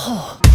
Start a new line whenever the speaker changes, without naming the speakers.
哦。